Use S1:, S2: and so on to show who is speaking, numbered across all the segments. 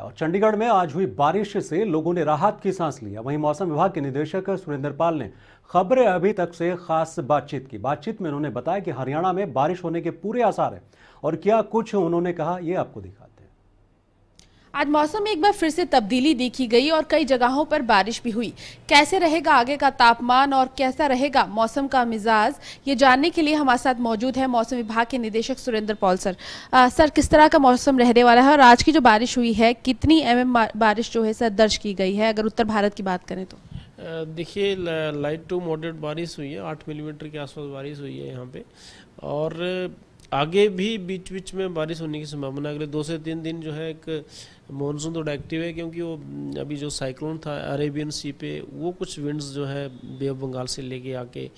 S1: और चंडीगढ़ में आज हुई बारिश से लोगों ने राहत की सांस लिया वहीं मौसम विभाग के निदेशक सुरेंद्र पाल ने खबरें अभी तक से खास बातचीत की। बातचीत में उन्होंने बताया कि हरियाणा में बारिश होने के पूरे आसार हैं और क्या कुछ उन्होंने कहा, ये आपको दिखाते हैं
S2: आज मौसम में एक बार फिर से तब्दीली देखी गई और कई जगहों पर बारिश भी हुई। कैसे रहेगा आगे का तापमान और कैसा रहेगा मौसम का मिजाज? ये जानने के लिए हमारे साथ मौजूद है मौसम विभाग के निदेशक सुरेंद्र पॉल सर। आ, सर किस तरह का मौसम रहने वाला है और आज की जो बारिश हुई है कितनी एम बारिश जो है सर दर्ज की गई है? अगर उत्तर भारत की बात करें तो।
S3: देखिए लाइट टू मॉडरेट बारिश हुई है आठ मिलीमीटर के आसपास बारिश हुई है यहाँ पे। और आगे भी बीच बीच में बारिश होने की संभावना, अगले दो से तीन दिन जो है एक मानसून थोड़ा एक्टिव है, क्योंकि वो, अभी जो साइक्लोन था अरेबियन सी पे, वो कुछ विंड्स जो है बे ऑफ़ बंगाल से लेके आके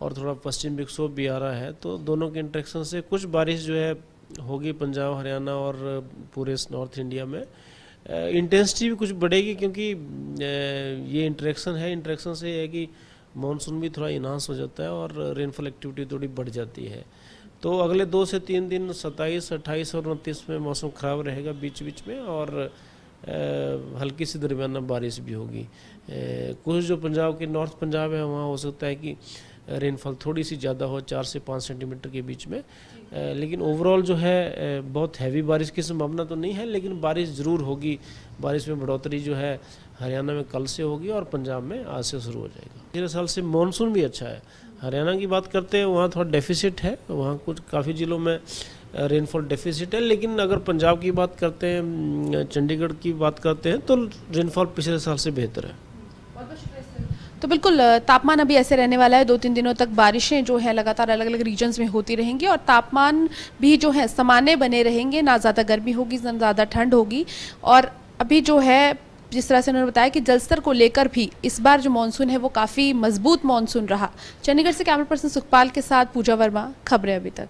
S3: और थोड़ा पश्चिम विक्षोभ भी आ रहा है तो दोनों के इंट्रेक्शन से कुछ बारिश जो है होगी पंजाब, हरियाणा और पूरे नॉर्थ इंडिया में। इंटेंसिटी भी कुछ बढ़ेगी, क्योंकि ये इंट्रैक्शन है इंट्रैक्शन से है कि मानसून भी थोड़ा इन्हांस हो जाता है और रेनफॉल एक्टिविटी थोड़ी बढ़ जाती है। तो अगले दो से तीन दिन, सत्ताईस, अट्ठाईस और उनतीस में मौसम ख़राब रहेगा बीच बीच में और हल्की सी दरमियाना बारिश भी होगी। कुछ जो पंजाब के नॉर्थ पंजाब है, वहाँ हो सकता है कि रेनफॉल थोड़ी सी ज़्यादा हो, चार से पाँच सेंटीमीटर के बीच में। लेकिन ओवरऑल जो है बहुत हैवी बारिश की संभावना तो नहीं है, लेकिन बारिश ज़रूर होगी। बारिश में बढ़ोतरी जो है, हरियाणा में कल से होगी और पंजाब में आज से शुरू हो जाएगा। पिछले साल से मानसून भी अच्छा है। हरियाणा की बात करते हैं, वहाँ थोड़ा डेफिसिट है, वहाँ कुछ काफ़ी ज़िलों में रेनफॉल डेफिसिट है, लेकिन अगर पंजाब की बात करते हैं चंडीगढ़ की बात करते हैं तो रेनफॉल पिछले साल से बेहतर है।
S2: तो बिल्कुल तापमान अभी ऐसे रहने वाला है। दो तीन दिनों तक बारिशें जो है लगातार अलग अलग रीजन्स में होती रहेंगी और तापमान भी जो है सामान्य बने रहेंगे। ना ज़्यादा गर्मी होगी, ना ज़्यादा ठंड होगी। और अभी जो है, जिस तरह से उन्होंने बताया कि जलस्तर को लेकर भी इस बार जो मानसून है वो काफ़ी मज़बूत मानसून रहा। चंडीगढ़ से कैमरा पर्सन सुखपाल के साथ पूजा वर्मा, खबरें अभी तक।